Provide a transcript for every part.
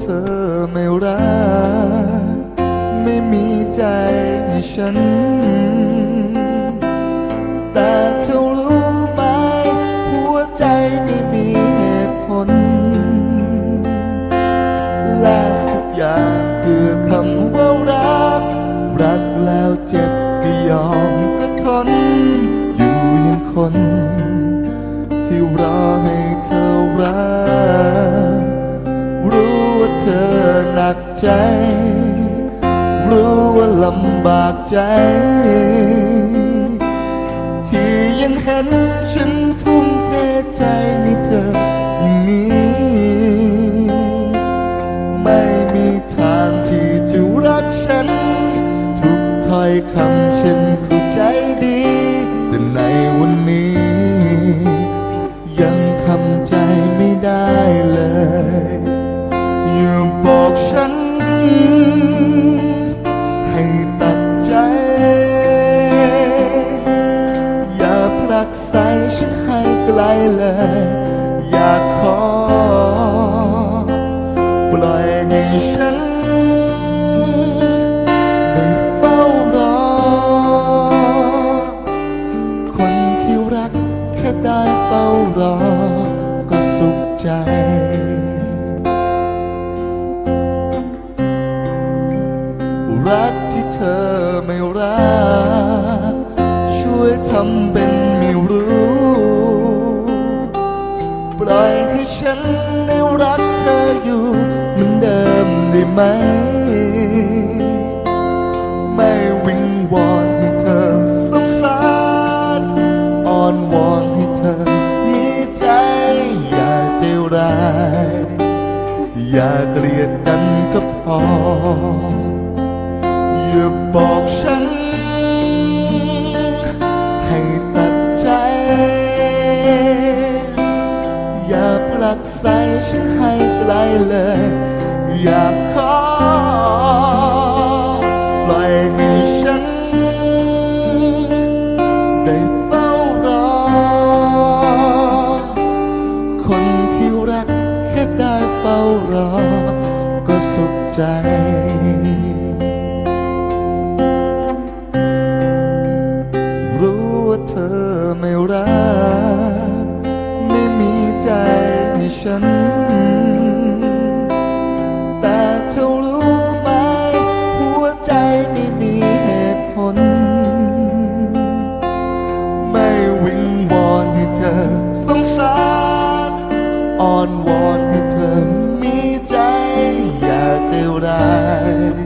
เธอไม่รัก ไม่มีใจให้ฉัน แต่เธอรู้ไหมหัวใจไม่มีเหตุผล และทุกอย่างคือคำว่ารัก รักแล้วเจ็บก็ยอมก็ทน อยู่ยังคน ที่รอให้เธอรัก หนักใจ รู้ว่าลำบากใจ ที่ยังเห็นฉันทุ่มเทใจให้เธออย่างนี้ ไม่มีทางที่จะรักฉัน ทุกถ้อยคำฉันเข้าใจดี แต่ในวันนี้ ยังทำใจ ฉันให้ไกลเลย อยากขอ ปล่อยให้ฉันได้เฝ้ารอ คนที่รักแค่ได้เฝ้ารอ ก็สุขใจรักที่เธอไม่รักช่วยทำเป็น ปล่อยให้ฉันได้รักเธออยู่เหมือนเดิมได้ไหม ไม่วิงวอนให้เธอสงสารอ้อนวอนให้เธอมีใจอย่าเจร้าย อย่าเกลียดกันก็พออย่าบอกฉัน อย่าผลักใส่ฉันให้ไกลเลย อยากขอปล่อยให้ฉันได้เฝ้ารอ คนที่รักแค่ได้เฝ้ารอ ก็สุขใจรู้ว่าเธอไม่รัก ฉัน แต่เธอรู้ไหม หัวใจไม่มีเหตุผล ไม่วิงวอนให้เธอสงสารอ้อนวอนให้เธอมีใจ อย่าเจ้ายอย่าเกลียด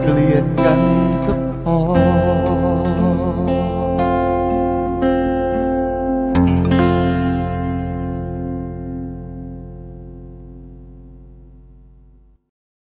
เกลียดกันก็พอ